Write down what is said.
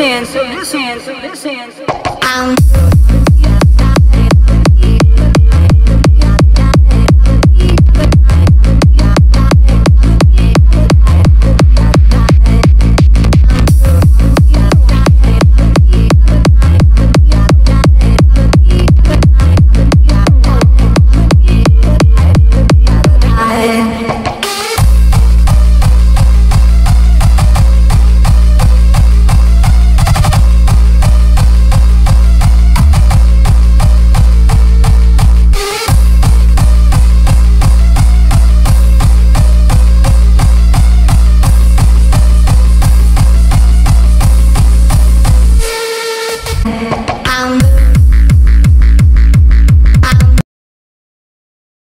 listen, listen, listen. Um.